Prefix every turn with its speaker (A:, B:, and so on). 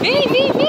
A: Me, me, me.